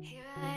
Here I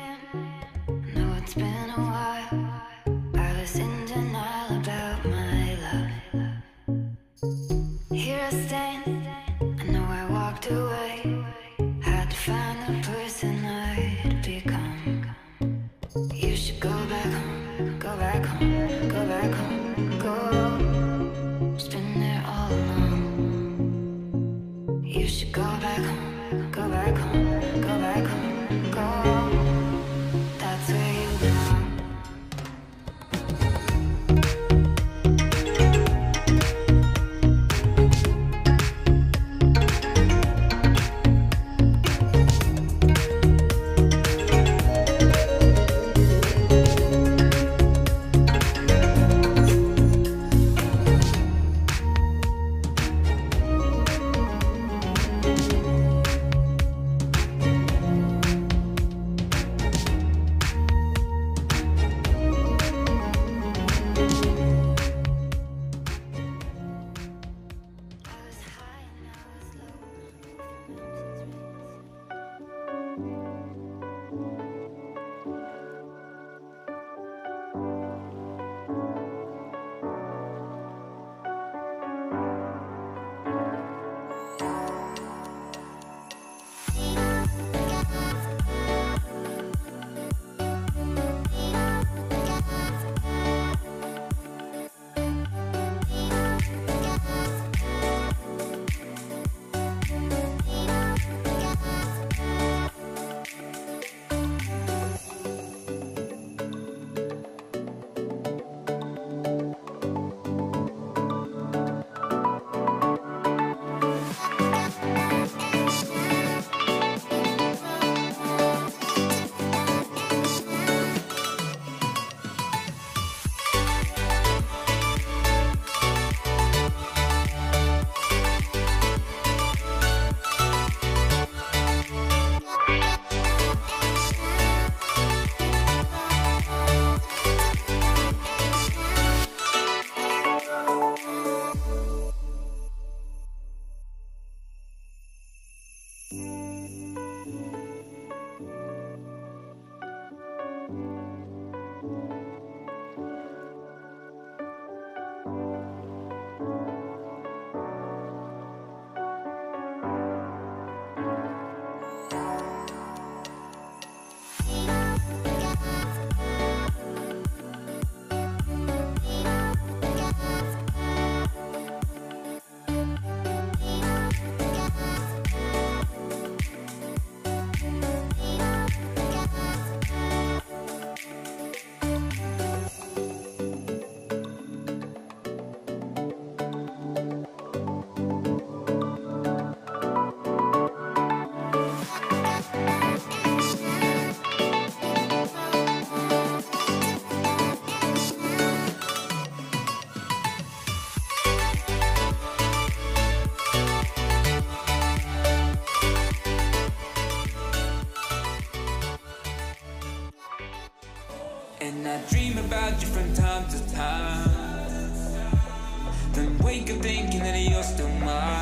And I dream about you from time to time. Then wake up thinking that you're still mine.